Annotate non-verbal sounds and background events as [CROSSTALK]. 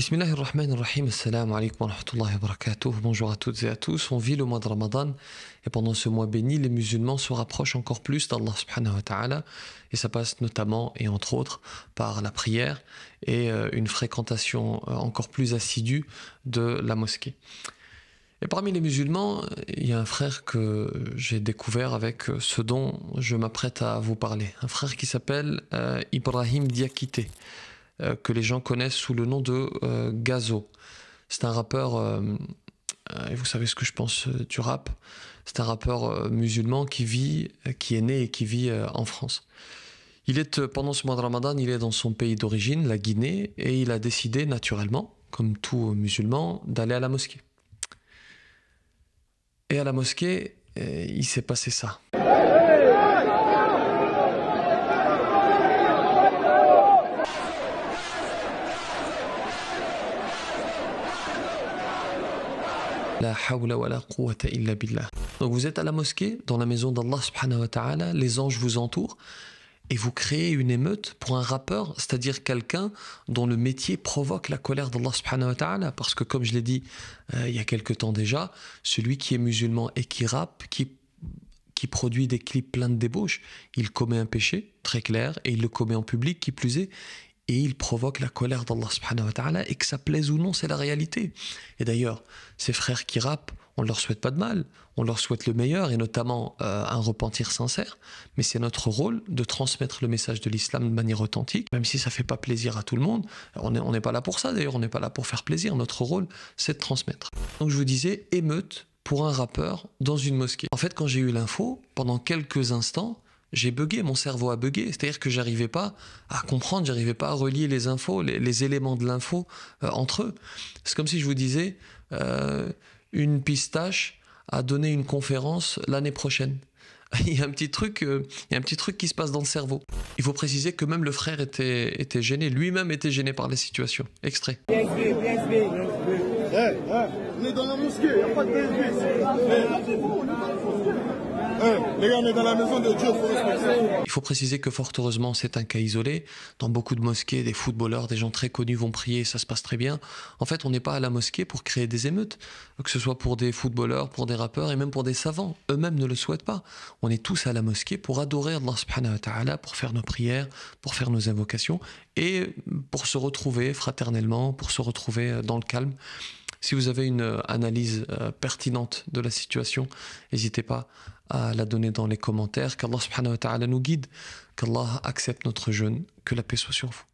Bismillahirrahmanirrahim, assalamu alaikum wa rahmatullahi wa barakatuh. Bonjour à toutes et à tous. On vit le mois de Ramadan et pendant ce mois béni, les musulmans se rapprochent encore plus d'Allah subhanahu wa ta'ala et ça passe notamment et entre autres par la prière et euh, une fréquentation euh, encore plus assidue de la mosquée. Et parmi les musulmans, il y a un frère que j'ai découvert avec ce dont je m'apprête à vous parler. Un frère qui s'appelle euh, Ibrahim Diakité. Euh, que les gens connaissent sous le nom de euh, Gazo. C'est un rappeur, euh, et vous savez ce que je pense du rap, c'est un rappeur musulman qui vit, qui est né et qui vit en France. Il est, pendant ce mois de Ramadan, il est dans son pays d'origine, la Guinée, et il a décidé naturellement, comme tout musulman, d'aller à la mosquée. Et à la mosquée, il s'est passé ça. Donc vous êtes à la mosquée, dans la maison d'Allah subhanahu wa ta'ala, les anges vous entourent et vous créez une émeute pour un rappeur, c'est-à-dire quelqu'un dont le métier provoque la colère d'Allah subhanahu wa ta'ala. Parce que comme je l'ai dit euh, il y a quelque temps déjà, celui qui est musulman et qui rappe, qui, qui produit des clips pleins de débauche, il commet un péché très clair et il le commet en public, qui plus est, et il provoque la colère d'Allah subhanahu wa ta'ala et que ça plaise ou non, c'est la réalité. Et d'ailleurs, ces frères qui rappent, on ne leur souhaite pas de mal, on leur souhaite le meilleur et notamment euh, un repentir sincère, mais c'est notre rôle de transmettre le message de l'islam de manière authentique, même si ça fait pas plaisir à tout le monde. On n'est pas là pour ça d'ailleurs, on n'est pas là pour faire plaisir, notre rôle c'est de transmettre. Donc je vous disais, émeute pour un rappeur dans une mosquée. En fait, quand j'ai eu l'info, pendant quelques instants, j'ai bugué, mon cerveau a bugué. C'est-à-dire que j'arrivais pas à comprendre, j'arrivais pas à relier les infos, les, éléments de l'info euh, entre eux. C'est comme si je vous disais, euh, une pistache a donné une conférence l'année prochaine. [LAUGHS] il y a un petit truc, euh, il y a un petit truc qui se passe dans le cerveau. Il faut préciser que même le frère était, était gêné, lui-même était gêné par la situation. Extrait. On est dans la mosquée, il n'y a pas de il faut préciser que fort heureusement, c'est un cas isolé. Dans beaucoup de mosquées, des footballeurs, des gens très connus vont prier, ça se passe très bien. En fait, on n'est pas à la mosquée pour créer des émeutes, que ce soit pour des footballeurs, pour des rappeurs et même pour des savants. Eux-mêmes ne le souhaitent pas. On est tous à la mosquée pour adorer Allah pour faire nos prières, pour faire nos invocations et pour se retrouver fraternellement, pour se retrouver dans le calme. Si vous avez une euh, analyse euh, pertinente de la situation, n'hésitez pas à la donner dans les commentaires. Qu'Allah subhanahu wa ta'ala nous guide, qu'Allah accepte notre jeûne, que la paix soit sur vous.